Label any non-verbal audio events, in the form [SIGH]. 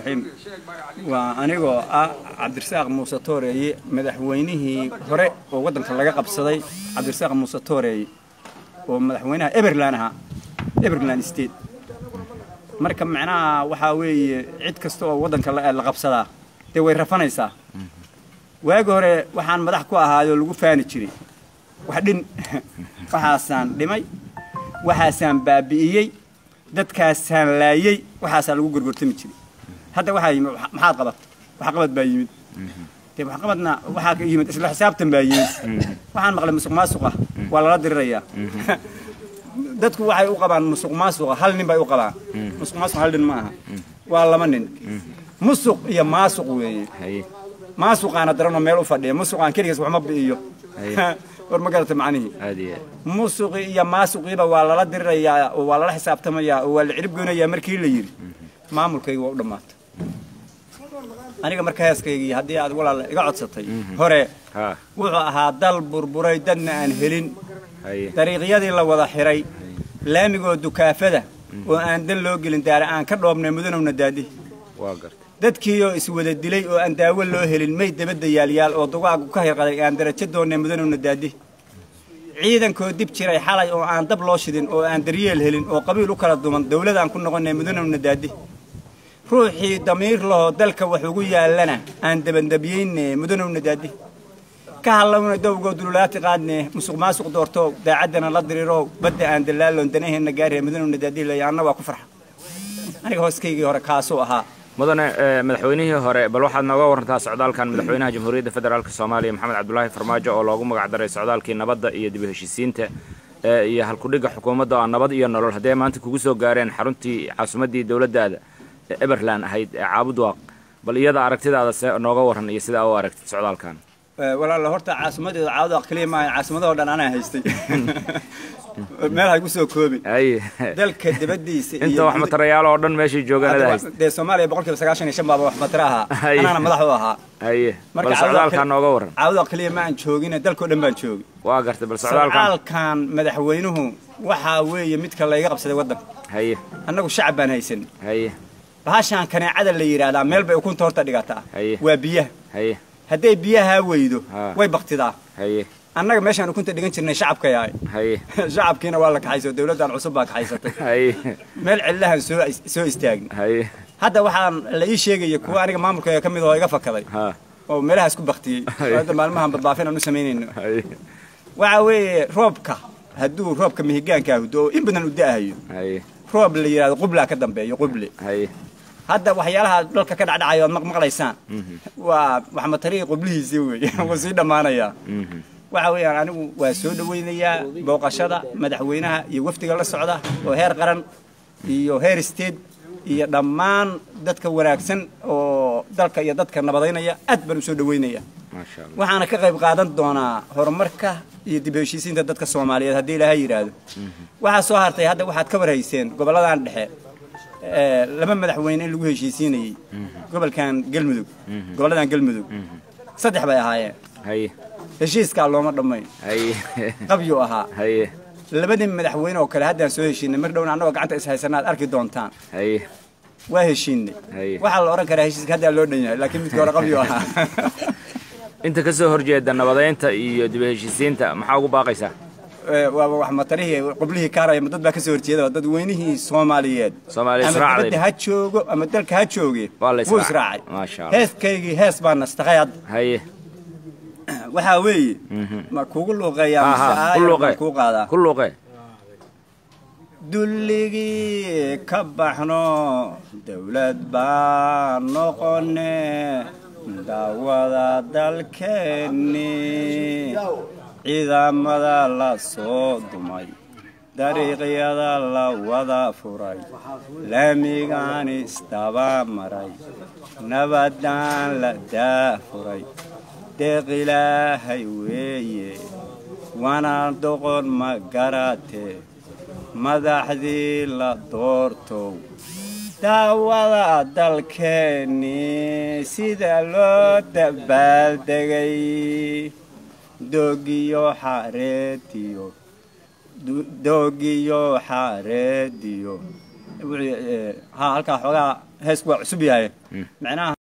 raxiim waa anigoo ah cabdirasaaq muuse tooreeye madaxweynihii hore oo waddanka laga qabsaday. Cabdirasaaq muuse tooreeye oo madaxweynaha eberland ahaa eberland state. Marka macnaha waxaa weeye cid kasta oo waddanka la qabsadaa dee way rafanaysaa. Waagi hore waxaan madax ku ahaayoo lagu faani jiray. Wax dhin [LAUGHS] waxaasaan dhimay waxaasaan baabi'iyey dadkaasaan laayey hadda waxaa yimid maxaad qabat waxqabad baa yimid. Dee waxqabadna waxaa ka yimid isla xisaabtan baa yimid. Waxaan maqlay musuq maasuqa. Waa lala dirirayaa. Dadku waxay u qabaan musuq maasuqa hal nin bay u qabaan. Musuq maasuq hal nin ma aha. Waa laba nin. Musuq iyo maasuq weeye. Maasuqaana daranoo meel u fadhiya. Musuqaan keligiis waxma bi'iyo. [LAUGHS] War ma garata macnihii? Musuqi iyo maasuqiiba waa lala dirirayaa oo waa lala xisaabtamayaa oo waa la cirib goynayaa markii la yidhi. Maamulkayga waa u dhammaatay aniga marka heeskaygii haddii aad walaal iga codsatay hore ha. wuxuu ahaa dal burburay dadna aan helin. Dariiqyadii la wada xiray laamigoo dukaafada oo aan dan loo gelin daara aan ka dhoobnay mudanowna daadi dadkiioo iswada dilay oo aan daawo loo helin may dabadda yaalyaal oo dugaagu ka hirqaday aan darajo doonnay mudanowna daadi ciidankoo dib jiray xalay oo aan dab loo shidin oo aan daryeel helin oo qabiil u kala duman dawladaan ku noqonnay mudanowna daadi ruuxii damiir lahoo dalka wax ugu yaallana aan dabandabiyeyne mudanowna daadi ka hadlawna dowgoo dululaati qaadne musuq maasuq doorto daacaddana la diriro badda aan dalaaloon danaheenna gaaree mudanowna daadi leeya anna waa ku farxa aniga hooskaygii hore kaasuu ahaa mudane eh, madaxweynihii hore bal waxaad nooga warantaa socdaalkan madaxweynaha jamhuuriyadda federaalk soomaaliya maxamed cabdulaahi farmaajo oo loogu magac daray socdaalkii nabadda iyo dib u heshiisiinta eh, iyo halkudhigga xukuumadda oo nabad iyo nolol haddee maanta kugu soo gaareen xaruntii caasimaddii dowladdaada ee eberland ahayd ee caabudwaaq bal iyada aragtidaada see nooga waran iyo sidaa u aragtid socdaalkan walaala horta caasimadeeda caawada keliya maaha caasimadaho dhan anaa haystay meel hay ku soo koobin haye dalka dibaddiisa iyo inta wax matarayaal oo dhan meeshay joogaanada hayst dee soomaaliya boqolkiiba sagaashan iyo shan baaba wax matara ahaa anaana madax u ahaa haye bal socdaalkan nooga waran caawada keliya ma aan joogin dalkao dhan baan joogi waa gartay bal socdaalkan madaxweynuhu waxaa weeye midka layga qabsaday waddanka haye annagu shacab baan haysan haye bahashaan kaneecada la yidhaahdaa meel bay ukunta horta dhigataa. Waa biyaha. Hadday biyahaa weydo way baktidaa annaga meeshaan ukunta dhigan jirnay shacabka yahay. Haye. [LAUGHS] Shacabkiina waa la kaxayso dawladdan cusub baa kaxaysatay. [LAUGHS] Meel cillahan soo soo istaagin. Haye. Hadda waxaan la ii sheegaya kuwa aniga maamulkayga ka mid oo iga fakaday oo meelahaas ku baktiyey [LAUGHS] hadda maalmahan badbaafin aan u samaynayno waxa weeye roobka. Hadduu roobka mihigaanka ahdo oo in badan u da'ahayo roob la yidhahdo qublaa ka dambeeyo haye hadda waxyaalaha dalka ka dhacdhacayo ood maqmaqlaysaan waa waxmatarihi qublihiisii weeye [LAUGHS] wuu sii dhammaanayaa mhm. Waxa weeyaan anigu waa soo dhawaynayaa booqashada madaxweynaha iyo wafdiga la socda oo heer qaran iyo heer state iyo dhammaan dadka wanaagsan oo dalka iyo dadka nabadaynaya aad baan u soo dhawaynaya maasha allah waxaana ka qayb qaadan doonaa horumarka iyo dib u heshiisiinta dadka soomaaliyeed haddii ilaahay yidhaahdo waxaa soo hartay hadda waxaad ka warhayseen gobolladan dhexe ee, laba madaxweyne in lagu heshiisiinayey gobolkan galmudug gobolladan galmudug saddex bay ahaayeen haye heshiiskaa looma dhammayn haye qabyuu ahaa haye labadii madaxweyne oo kale haddaan soo heshiinay mar dhowna annagoo gacanta is haysanaad arki doontaan haye waa heshiinay Haye. waxaa la odhan karaa heshiiska haddaa loo dhan yahay laakiin midkii hore qabyuu ahaa inta ka soo horjeeda nabadaynta iyo dib heshiisiinta maxaa ugu baaqaysaa? Ee, waaba wax matarihii qublihii kaaraya dad baa ka soo horjeeda dad weynihii soomaaliyeed. Soomaali ama ha joogo ama dalka ha jooge wuu israacay. heeskaygii hees baa nastaqay hadda haye. [CLEARS THROAT] Waxaa weeye ma kugu luuqeeyaa mise kuu qaadaa. Ku luuqe dulligii ka baxno dawlad baan noqone daawada dalkeenni ciidamada la soo dumay. Dariiqyada la wada furay. Laamigaan isdaba maray. Nabadaan la daafuray. Deeq ilaahay weeye. Wana doqon ma garatee madaxdii la doortow daawada dalkeenni sida loo dabaaldegay. Doogiyo xareediyo doogiyo xareediyo. Eh, ha halkaa xoogaa heesku waa cusub yahay. Macnaha